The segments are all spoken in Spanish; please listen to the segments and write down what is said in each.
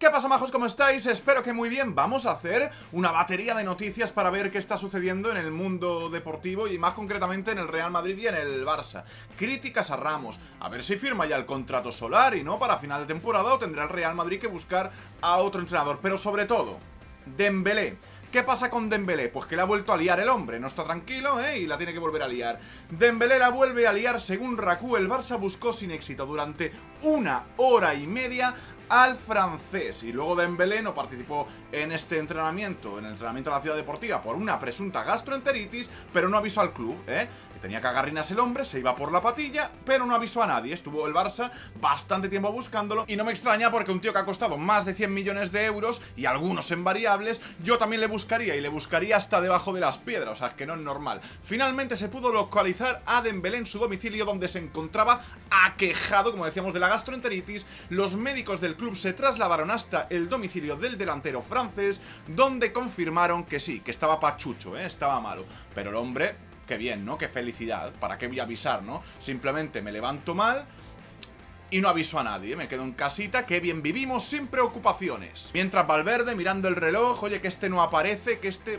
¿Qué pasa majos? ¿Cómo estáis? Espero que muy bien. Vamos a hacer una batería de noticias para ver qué está sucediendo en el mundo deportivo y más concretamente en el Real Madrid y en el Barça. Críticas a Ramos, a ver si firma ya el contrato solar y no para final de temporada o tendrá el Real Madrid que buscar a otro entrenador. Pero sobre todo, Dembélé. ¿Qué pasa con Dembélé? Pues que la ha vuelto a liar el hombre, no está tranquilo, ¿eh? Y la tiene que volver a liar. Dembélé la vuelve a liar según Raku, el Barça buscó sin éxito durante una hora y media al francés. Y luego Dembélé no participó en este entrenamiento, en el entrenamiento de la ciudad deportiva, por una presunta gastroenteritis, pero no avisó al club, ¿eh? tenía que agarrinas el hombre, se iba por la patilla, pero no avisó a nadie. Estuvo el Barça bastante tiempo buscándolo y no me extraña porque un tío que ha costado más de 100 millones de euros y algunos en variables, yo también le buscaría y le buscaría hasta debajo de las piedras, o sea, que no es normal. Finalmente se pudo localizar a Dembélé en su domicilio donde se encontraba aquejado, como decíamos, de la gastroenteritis. Los médicos del club se trasladaron hasta el domicilio del delantero francés, donde confirmaron que sí, que estaba pachucho, ¿eh? estaba malo. Pero el hombre qué bien, ¿no? Qué felicidad. ¿Para qué voy a avisar, no? Simplemente me levanto mal y no aviso a nadie. Me quedo en casita, qué bien vivimos sin preocupaciones. Mientras Valverde mirando el reloj, oye, que este no aparece, que este...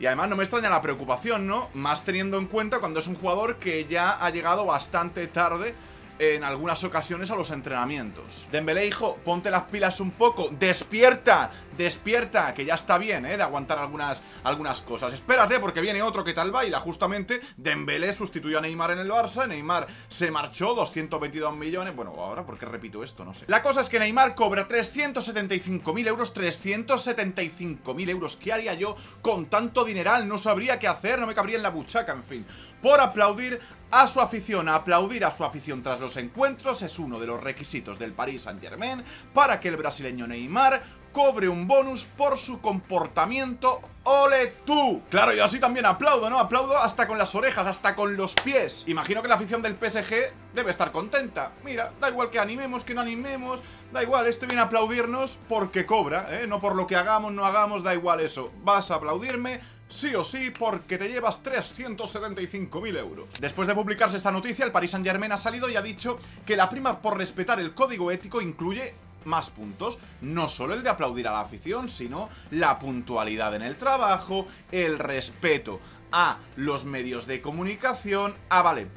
Y además no me extraña la preocupación, ¿no? Más teniendo en cuenta cuando es un jugador que ya ha llegado bastante tarde en algunas ocasiones a los entrenamientos. Dembélé, hijo, ponte las pilas un poco, despierta, despierta, que ya está bien, ¿eh? De aguantar algunas, algunas cosas. Espérate, porque viene otro que tal baila. Justamente, Dembélé sustituyó a Neymar en el Barça, Neymar se marchó, 222 millones, bueno, ahora, ¿por qué repito esto? No sé. La cosa es que Neymar cobra 375.000 euros, 375.000 euros. ¿Qué haría yo con tanto dineral? No sabría qué hacer, no me cabría en la buchaca, en fin. Por aplaudir a su afición. Aplaudir a su afición tras los encuentros es uno de los requisitos del Paris Saint Germain para que el brasileño Neymar cobre un bonus por su comportamiento ¡Ole tú! Claro, yo así también aplaudo, ¿no? Aplaudo hasta con las orejas, hasta con los pies Imagino que la afición del PSG debe estar contenta Mira, da igual que animemos, que no animemos Da igual, este viene a aplaudirnos porque cobra, ¿eh? No por lo que hagamos, no hagamos, da igual eso Vas a aplaudirme sí o sí porque te llevas 375.000 euros. Después de publicarse esta noticia, el Paris Saint Germain ha salido y ha dicho que la prima por respetar el código ético incluye más puntos, no solo el de aplaudir a la afición, sino la puntualidad en el trabajo, el respeto a los medios de comunicación, ah vale,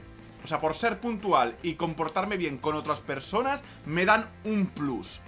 o sea, por ser puntual y comportarme bien con otras personas, me dan un plus.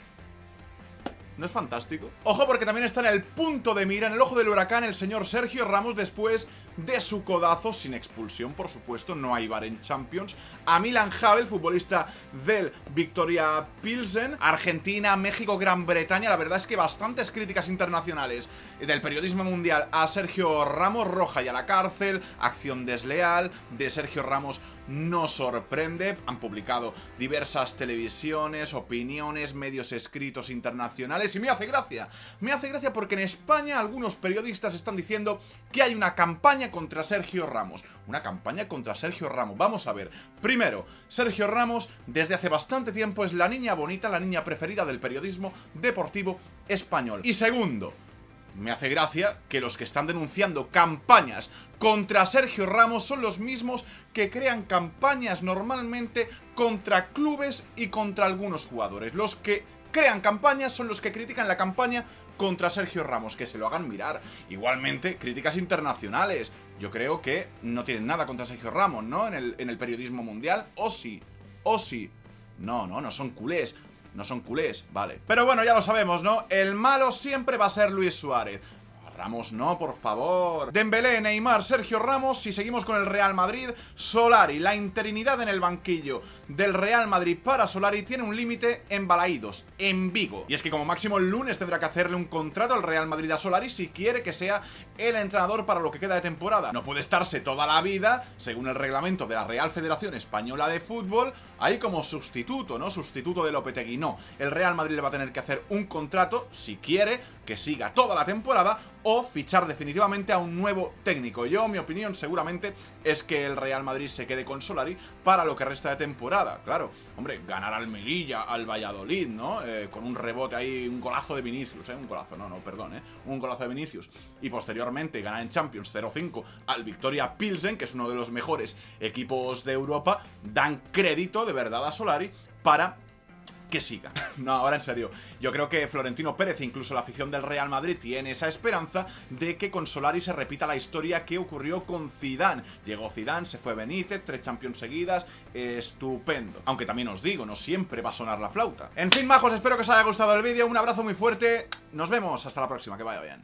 ¿No es fantástico? Ojo porque también está en el punto de mira, en el ojo del huracán, el señor Sergio Ramos después de su codazo, sin expulsión, por supuesto, no hay bar en Champions, a Milan Havel, futbolista del Victoria Pilsen, Argentina, México, Gran Bretaña, la verdad es que bastantes críticas internacionales del periodismo mundial a Sergio Ramos, roja y a la cárcel, acción desleal de Sergio Ramos no sorprende. Han publicado diversas televisiones, opiniones, medios escritos internacionales y me hace gracia. Me hace gracia porque en España algunos periodistas están diciendo que hay una campaña contra Sergio Ramos. Una campaña contra Sergio Ramos. Vamos a ver. Primero, Sergio Ramos desde hace bastante tiempo es la niña bonita, la niña preferida del periodismo deportivo español. Y segundo, me hace gracia que los que están denunciando campañas contra Sergio Ramos son los mismos que crean campañas normalmente contra clubes y contra algunos jugadores. Los que crean campañas son los que critican la campaña contra Sergio Ramos, que se lo hagan mirar. Igualmente, críticas internacionales. Yo creo que no tienen nada contra Sergio Ramos, ¿no? En el, periodismo mundial. O sí, o sí. No, no, no son culés. No son culés, vale. Pero bueno, ya lo sabemos, ¿no? El malo siempre va a ser Luis Suárez. Ramos no, por favor. Dembélé, Neymar, Sergio Ramos. Si seguimos con el Real Madrid, Solari. La interinidad en el banquillo del Real Madrid para Solari tiene un límite en Balaídos, en Vigo. Y es que como máximo el lunes tendrá que hacerle un contrato al Real Madrid a Solari si quiere que sea el entrenador para lo que queda de temporada. No puede estarse toda la vida, según el reglamento de la Real Federación Española de Fútbol, ahí como sustituto, ¿no? Sustituto de Lopetegui. No, el Real Madrid le va a tener que hacer un contrato, si quiere, que siga toda la temporada o fichar definitivamente a un nuevo técnico. Yo, mi opinión, seguramente es que el Real Madrid se quede con Solari para lo que resta de temporada. Claro, hombre, ganar al Melilla, al Valladolid, ¿no? Eh, con un rebote ahí, un golazo de Vinicius, ¿eh? Un golazo, no, no, perdón, ¿eh? Un golazo de Vinicius. Y posteriormente ganar en Champions 0-5 al Victoria Pilsen, que es uno de los mejores equipos de Europa, dan crédito de verdad a Solari para que siga. no, ahora en serio. Yo creo que Florentino Pérez incluso la afición del Real Madrid tiene esa esperanza de que con Solari se repita la historia que ocurrió con Zidane. Llegó Zidane, se fue Benítez, tres Champions seguidas, estupendo. Aunque también os digo, no siempre va a sonar la flauta. En fin, majos, espero que os haya gustado el vídeo. Un abrazo muy fuerte. Nos vemos. Hasta la próxima. Que vaya bien.